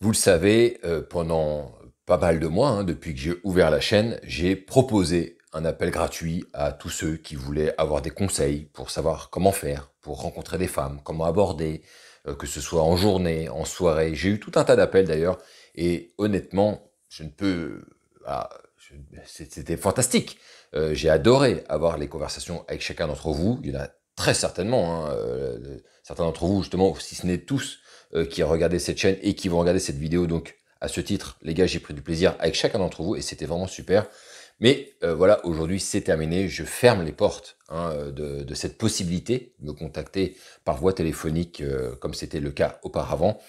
Vous le savez, euh, pendant pas mal de mois, hein, depuis que j'ai ouvert la chaîne, j'ai proposé un appel gratuit à tous ceux qui voulaient avoir des conseils pour savoir comment faire, pour rencontrer des femmes, comment aborder, euh, que ce soit en journée, en soirée. J'ai eu tout un tas d'appels d'ailleurs, et honnêtement, je ne peux... Ah, c'était fantastique. Euh, j'ai adoré avoir les conversations avec chacun d'entre vous. Très certainement, hein, certains d'entre vous justement, si ce n'est tous, euh, qui regardé cette chaîne et qui vont regarder cette vidéo. Donc, à ce titre, les gars, j'ai pris du plaisir avec chacun d'entre vous et c'était vraiment super. Mais euh, voilà, aujourd'hui, c'est terminé. Je ferme les portes hein, de, cette possibilité de me contacter par voie téléphonique, euh, comme c'était le cas auparavant,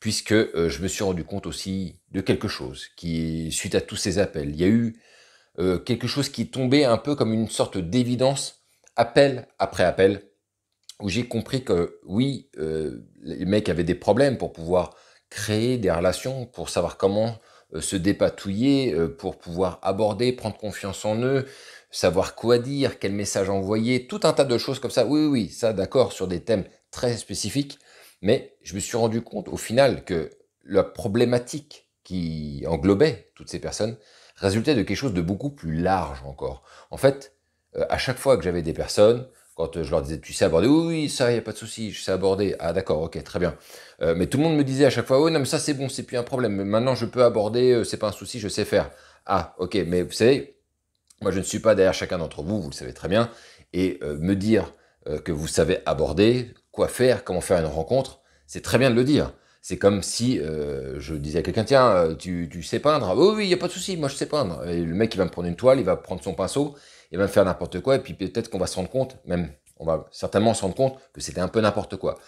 puisque je me suis rendu compte aussi de quelque chose qui, suite à tous ces appels, il y a eu quelque chose qui tombait un peu comme une sorte d'évidence, appel après appel, où j'ai compris que oui, euh, les mecs avaient des problèmes pour pouvoir créer des relations, pour savoir comment euh, se dépatouiller, euh, pour pouvoir aborder, prendre confiance en eux, savoir quoi dire, quel message envoyer, tout un tas de choses comme ça. Oui, oui, oui, ça d'accord, sur des thèmes très spécifiques, mais je me suis rendu compte au final que la problématique qui englobait toutes ces personnes résultait de quelque chose de beaucoup plus large encore. En fait, à chaque fois que j'avais des personnes, quand euh, je leur disais, tu sais aborder, oui, oui, ça, il n'y a pas de souci, je sais aborder. Ah, d'accord, ok, très bien. Euh, mais tout le monde me disait à chaque fois, oui, non, mais ça, c'est bon, c'est plus un problème. Mais maintenant, je peux aborder, euh, c'est pas un souci, je sais faire. Ah, ok, mais vous savez, moi, je ne suis pas derrière chacun d'entre vous, vous le savez très bien. Et me dire que vous savez aborder, quoi faire, comment faire une rencontre, c'est très bien de le dire. C'est comme si je disais à quelqu'un, tiens, tu, sais peindre? Oui, oui, il n'y a pas de souci, moi je sais peindre. Et le mec, il va me prendre une toile, il va prendre son pinceau, il va faire n'importe quoi, et puis peut-être qu'on va se rendre compte, même on va certainement se rendre compte que c'était un peu n'importe quoi.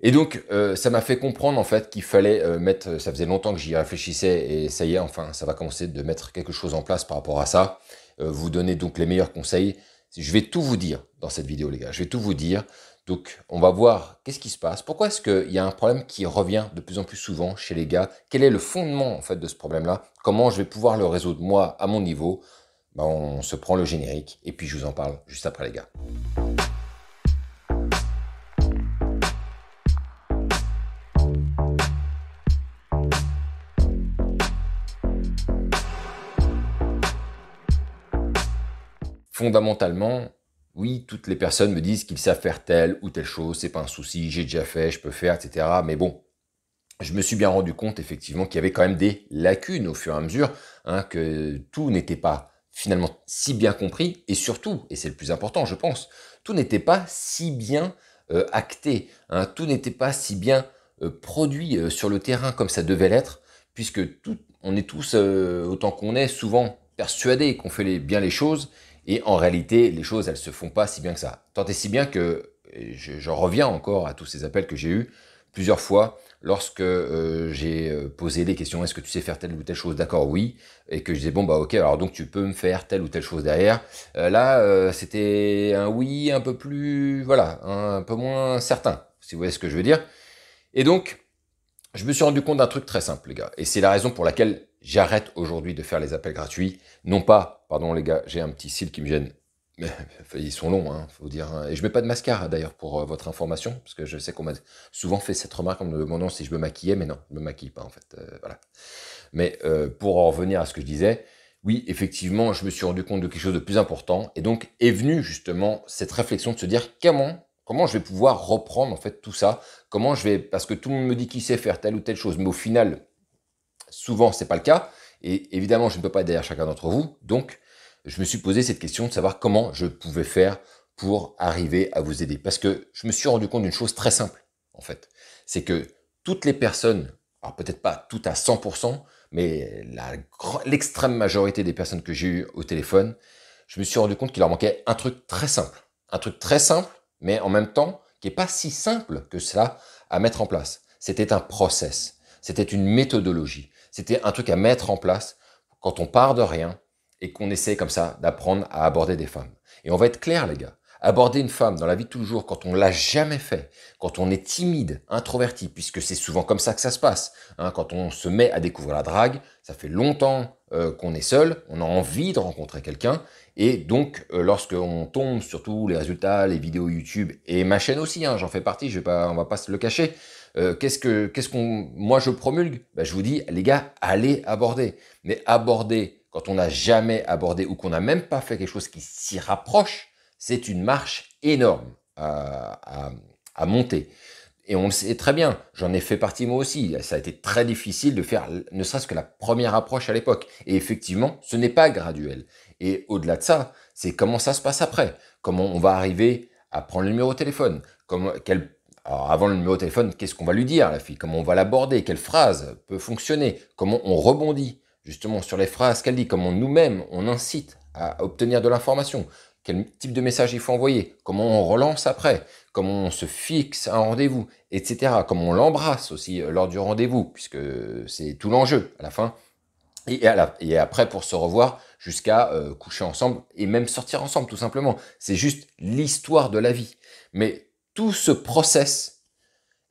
Et donc, euh, ça m'a fait comprendre en fait qu'il fallait euh, mettre, ça faisait longtemps que j'y réfléchissais et ça y est, enfin, ça va commencer de mettre quelque chose en place par rapport à ça. Euh, vous donner donc les meilleurs conseils. Je vais tout vous dire dans cette vidéo, les gars. Je vais tout vous dire. Donc, on va voir qu'est-ce qui se passe. Pourquoi est-ce qu'il y a un problème qui revient de plus en plus souvent chez les gars? Quel est le fondement en fait de ce problème-là? Comment je vais pouvoir le résoudre moi à mon niveau? Ben, On se prend le générique et puis je vous en parle juste après, les gars. fondamentalement, oui, toutes les personnes me disent qu'ils savent faire telle ou telle chose, c'est pas un souci, j'ai déjà fait, je peux faire, etc. Mais bon, je me suis bien rendu compte effectivement qu'il y avait quand même des lacunes au fur et à mesure, hein, que tout n'était pas finalement si bien compris, et surtout, et c'est le plus important je pense, tout n'était pas si bien euh, acté, hein, tout n'était pas si bien euh, produit euh, sur le terrain comme ça devait l'être, puisque on est tous, autant qu'on est, souvent persuadés qu'on fait bien les choses, et en réalité, les choses, elles se font pas si bien que ça. Tant et si bien que, j'en reviens encore à tous ces appels que j'ai eus plusieurs fois, lorsque euh, j'ai euh, posé des questions, est-ce que tu sais faire telle ou telle chose? D'accord, oui. Et que je disais, bon, bah ok, alors donc tu peux me faire telle ou telle chose derrière. Euh, là, c'était un oui un peu plus, voilà, un peu moins certain, si vous voyez ce que je veux dire. Et donc, je me suis rendu compte d'un truc très simple, les gars. Et c'est la raison pour laquelle j'arrête aujourd'hui de faire les appels gratuits. Non pas, pardon les gars, j'ai un petit cil qui me gêne. Mais ils sont longs, hein, faut dire. Hein. Et je mets pas de mascara d'ailleurs pour euh, votre information, parce que je sais qu'on m'a souvent fait cette remarque en me demandant si je me maquillais, mais non, je me maquille pas en fait. Euh, voilà. Mais euh, pour en revenir à ce que je disais, oui, effectivement, je me suis rendu compte de quelque chose de plus important, et donc est venue justement cette réflexion de se dire comment Comment je vais pouvoir reprendre en fait tout ça Comment je vais parce que tout le monde me dit qu'il sait faire telle ou telle chose, mais au final, souvent c'est pas le cas. Et évidemment, je ne peux pas être derrière chacun d'entre vous. Donc, je me suis posé cette question de savoir comment je pouvais faire pour arriver à vous aider. Parce que je me suis rendu compte d'une chose très simple, en fait. C'est que toutes les personnes, alors peut-être pas toutes à 100%, mais l'extrême majorité des personnes que j'ai eues au téléphone, je me suis rendu compte qu'il leur manquait un truc très simple. Un truc très simple mais en même temps qui n'est pas si simple que ça à mettre en place. C'était un process, c'était une méthodologie, c'était un truc à mettre en place quand on part de rien et qu'on essaie comme ça d'apprendre à aborder des femmes. Et on va être clair les gars, aborder une femme dans la vie toujours quand on l'a jamais fait, quand on est timide, introverti, puisque c'est souvent comme ça que ça se passe. Hein, quand on se met à découvrir la drague, ça fait longtemps euh, qu'on est seul, on a envie de rencontrer quelqu'un, et donc euh, lorsqu'on tombe sur tous les résultats, les vidéos YouTube et ma chaîne aussi, hein, j'en fais partie, je vais on va pas se le cacher. Euh, qu'est-ce que, qu'est-ce moi je promulgue? Ben, Je vous dis, les gars, allez aborder. Mais aborder quand on n'a jamais abordé ou qu'on n'a même pas fait quelque chose qui s'y rapproche, c'est une marche énorme à, monter. Et on le sait très bien, j'en ai fait partie moi aussi. Ça a été très difficile de faire ne serait-ce que la première approche à l'époque. Et effectivement, ce n'est pas graduel. Et au-delà de ça, c'est comment ça se passe après. Comment on va arriver à prendre le numéro de téléphone. Comment, avant le numéro de téléphone, qu'est-ce qu'on va lui dire la fille? Comment on va l'aborder? Quelle phrase peut fonctionner? Comment on rebondit? Justement sur les phrases qu'elle dit Comment nous-mêmes on incite à obtenir de l'information quel type de message il faut envoyer, comment on relance après, comment on se fixe un rendez-vous, etc. Comment on l'embrasse aussi euh, lors du rendez-vous, puisque c'est tout l'enjeu à la fin. Et, après pour se revoir jusqu'à euh, coucher ensemble et même sortir ensemble tout simplement. C'est juste l'histoire de la vie. Mais tout ce process,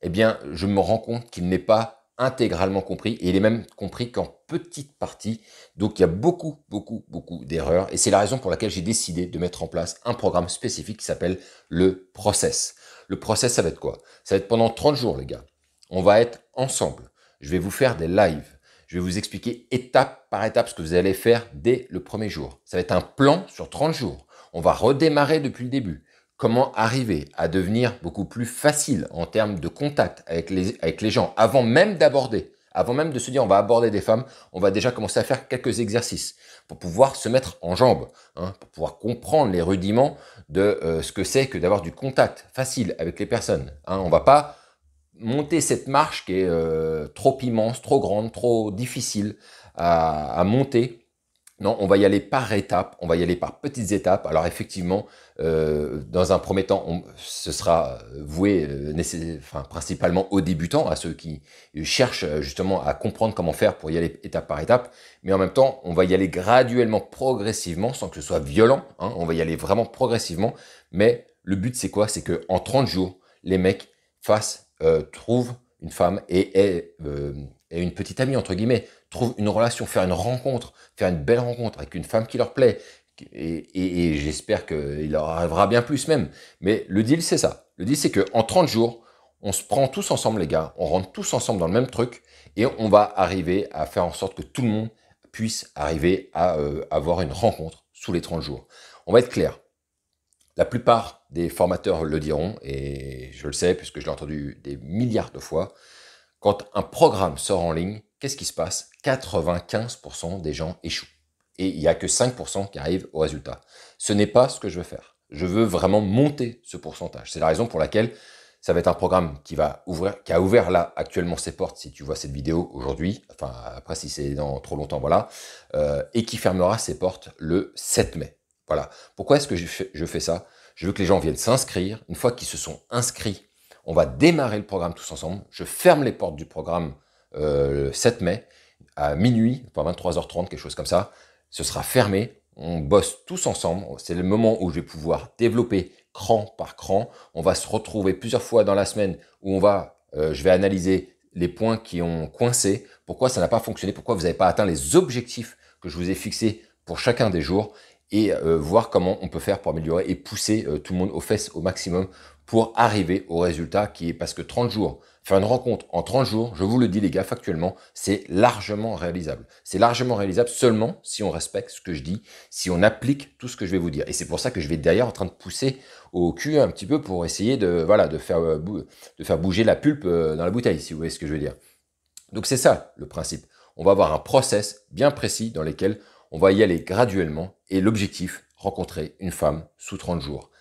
eh bien, je me rends compte qu'il n'est pas intégralement compris et il est même compris qu'en petite partie. Donc il y a beaucoup, beaucoup, beaucoup d'erreurs et c'est la raison pour laquelle j'ai décidé de mettre en place un programme spécifique qui s'appelle le process. Le process, ça va être quoi? Ça va être pendant 30 jours, les gars. On va être ensemble. Je vais vous faire des lives. Je vais vous expliquer étape par étape ce que vous allez faire dès le premier jour. Ça va être un plan sur 30 jours. On va redémarrer depuis le début comment arriver à devenir beaucoup plus facile en termes de contact avec les, gens avant même d'aborder. Avant même de se dire on va aborder des femmes, on va déjà commencer à faire quelques exercices pour pouvoir se mettre en jambes, hein, pour pouvoir comprendre les rudiments de euh, ce que c'est que d'avoir du contact facile avec les personnes. Hein. On va pas monter cette marche qui est euh, trop immense, trop grande, trop difficile à monter non, on va y aller par étapes, on va y aller par petites étapes. Alors effectivement, euh, dans un premier temps, ce sera voué euh, principalement aux débutants, à ceux qui cherchent euh, justement à comprendre comment faire pour y aller étape par étape. Mais en même temps, on va y aller graduellement, progressivement, sans que ce soit violent. Hein. on va y aller vraiment progressivement. Mais le but, c'est quoi? C'est que en 30 jours, les mecs fassent, trouvent une femme et une petite amie, entre guillemets, trouvent une relation, faire une rencontre, faire une belle rencontre avec une femme qui leur plaît. Et, j'espère qu'il leur arrivera bien plus même. Mais le deal, c'est ça. Le deal, c'est qu'en 30 jours, on se prend tous ensemble, les gars, on rentre tous ensemble dans le même truc et on va arriver à faire en sorte que tout le monde puisse arriver à euh, avoir une rencontre sous les 30 jours. On va être clair. La plupart des formateurs le diront, et je le sais puisque je l'ai entendu des milliards de fois, quand un programme sort en ligne, qu'est-ce qui se passe? 95% des gens échouent. Et il n'y a que 5% qui arrivent au résultat. Ce n'est pas ce que je veux faire. Je veux vraiment monter ce pourcentage. C'est la raison pour laquelle ça va être un programme qui va ouvrir, qui a ouvert là actuellement ses portes, si tu vois cette vidéo aujourd'hui, enfin après si c'est dans trop longtemps, voilà, euh, et qui fermera ses portes le 7 mai. Voilà. Pourquoi est-ce que je fais, je fais ça? Je veux que les gens viennent s'inscrire. Une fois qu'ils se sont inscrits, on va démarrer le programme tous ensemble. Je ferme les portes du programme euh, le 7 mai à minuit, pas 23h30, quelque chose comme ça. Ce sera fermé. On bosse tous ensemble. C'est le moment où je vais pouvoir développer cran par cran. On va se retrouver plusieurs fois dans la semaine où on va, euh, je vais analyser les points qui ont coincé, pourquoi ça n'a pas fonctionné, pourquoi vous n'avez pas atteint les objectifs que je vous ai fixés pour chacun des jours? Et euh, voir comment on peut faire pour améliorer et pousser tout le monde aux fesses au maximum pour arriver au résultat qui est parce que 30 jours, faire une rencontre en 30 jours, je vous le dis les gars, factuellement, c'est largement réalisable. C'est largement réalisable seulement si on respecte ce que je dis, si on applique tout ce que je vais vous dire. Et c'est pour ça que je vais derrière en train de pousser au cul un petit peu pour essayer de, voilà, de faire, euh, de faire bouger la pulpe euh, dans la bouteille, si vous voyez ce que je veux dire. Donc c'est ça le principe. On va avoir un process bien précis dans lequel on va y aller graduellement et l'objectif, rencontrer une femme sous 30 jours.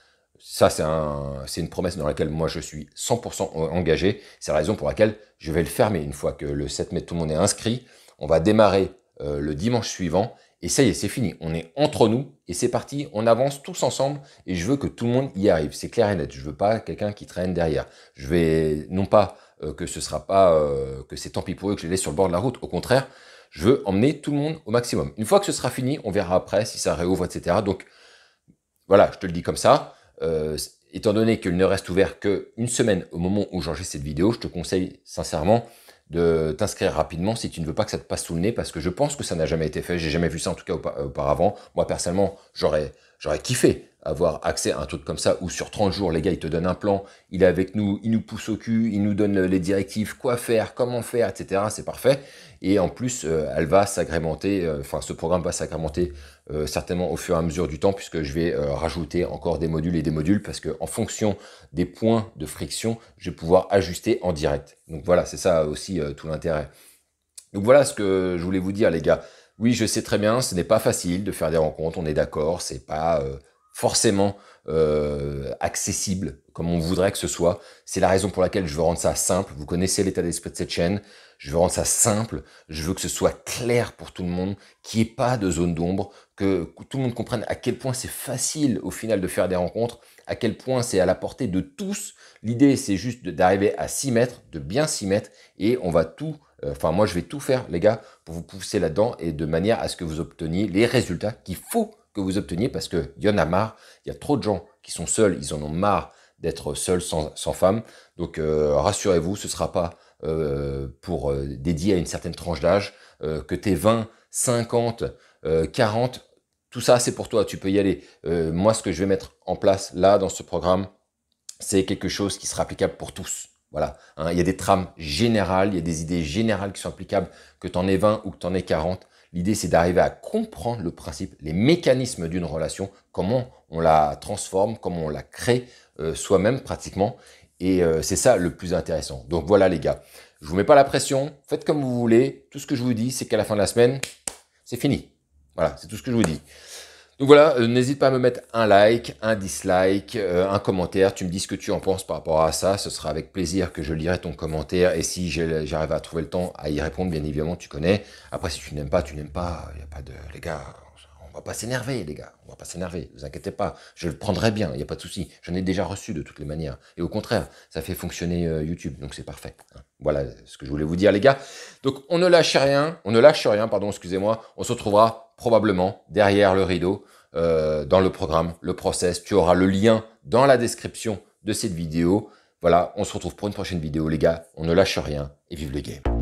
Ça, c'est un, une promesse dans laquelle moi je suis 100% engagé. C'est la raison pour laquelle je vais le fermer une fois que le 7 mai tout le monde est inscrit. On va démarrer euh, le dimanche suivant et ça y est, c'est fini. On est entre nous et c'est parti. On avance tous ensemble et je veux que tout le monde y arrive. C'est clair et net. Je veux pas quelqu'un qui traîne derrière. Je vais non pas euh, que ce sera pas euh, que c'est tant pis pour eux que je les laisse sur le bord de la route. Au contraire, je veux emmener tout le monde au maximum. Une fois que ce sera fini, on verra après si ça réouvre, etc. Donc voilà, je te le dis comme ça. Euh, étant donné qu'il ne reste ouvert qu'une semaine au moment où j'enregistre cette vidéo, je te conseille sincèrement de t'inscrire rapidement si tu ne veux pas que ça te passe sous le nez, parce que je pense que ça n'a jamais été fait. J'ai jamais vu ça en tout cas auparavant. Moi personnellement, j'aurais j'aurais kiffé avoir accès à un truc comme ça, où sur 30 jours, les gars, ils te donnent un plan, il est avec nous, il nous pousse au cul, il nous donne les directives, quoi faire, comment faire, etc. C'est parfait. Et en plus, euh, elle va s'agrémenter, euh, enfin, ce programme va s'agrémenter euh, certainement au fur et à mesure du temps, puisque je vais rajouter encore des modules et des modules, parce que en fonction des points de friction, je vais pouvoir ajuster en direct. Donc voilà, c'est ça aussi tout l'intérêt. Donc voilà ce que je voulais vous dire, les gars. Oui, je sais très bien, ce n'est pas facile de faire des rencontres, on est d'accord, c'est pas forcément euh, accessible comme on voudrait que ce soit. C'est la raison pour laquelle je veux rendre ça simple. Vous connaissez l'état d'esprit de cette chaîne. Je veux rendre ça simple. Je veux que ce soit clair pour tout le monde, qu'il n'y ait pas de zone d'ombre, que, tout le monde comprenne à quel point c'est facile au final de faire des rencontres, à quel point c'est à la portée de tous. L'idée, c'est juste d'arriver à s'y mettre, de bien s'y mettre, et on va tout euh, Enfin, moi, je vais tout faire, les gars, pour vous pousser là-dedans et de manière à ce que vous obteniez les résultats qu'il faut que vous obteniez parce qu'il y en a marre. Il y a trop de gens qui sont seuls, ils en ont marre d'être seuls sans, femme. Donc euh, rassurez-vous, ce ne sera pas euh, pour euh, dédié à une certaine tranche d'âge, que tu es 20, 50, 40, tout ça c'est pour toi, tu peux y aller. moi ce que je vais mettre en place là dans ce programme, c'est quelque chose qui sera applicable pour tous. Voilà, hein. il y a des trames générales, il y a des idées générales qui sont applicables, que tu en aies 20 ou que tu en aies 40. L'idée, c'est d'arriver à comprendre le principe, les mécanismes d'une relation, comment on la transforme, comment on la crée euh, soi-même pratiquement. Et euh, c'est ça le plus intéressant. Donc voilà les gars, je vous mets pas la pression, faites comme vous voulez. Tout ce que je vous dis, c'est qu'à la fin de la semaine, c'est fini. Voilà, c'est tout ce que je vous dis. Donc voilà, euh, n'hésite pas à me mettre un like, un dislike, euh, un commentaire. Tu me dis ce que tu en penses par rapport à ça. Ce sera avec plaisir que je lirai ton commentaire. Et si j'arrive à trouver le temps à y répondre, bien évidemment, tu connais. Après, si tu n'aimes pas, tu n'aimes pas. Il n'y a pas de... Les gars, on va pas s'énerver, les gars. On va pas s'énerver. Ne vous inquiétez pas. Je le prendrai bien. Il n'y a pas de souci. J'en ai déjà reçu de toutes les manières. Et au contraire, ça fait fonctionner euh, YouTube. Donc c'est parfait. Hein. Voilà ce que je voulais vous dire, les gars. Donc on ne lâche rien. On ne lâche rien, pardon, excusez-moi. On se retrouvera probablement derrière le rideau euh, dans le programme, le process. Tu auras le lien dans la description de cette vidéo. Voilà, on se retrouve pour une prochaine vidéo, les gars. On ne lâche rien et vive le game.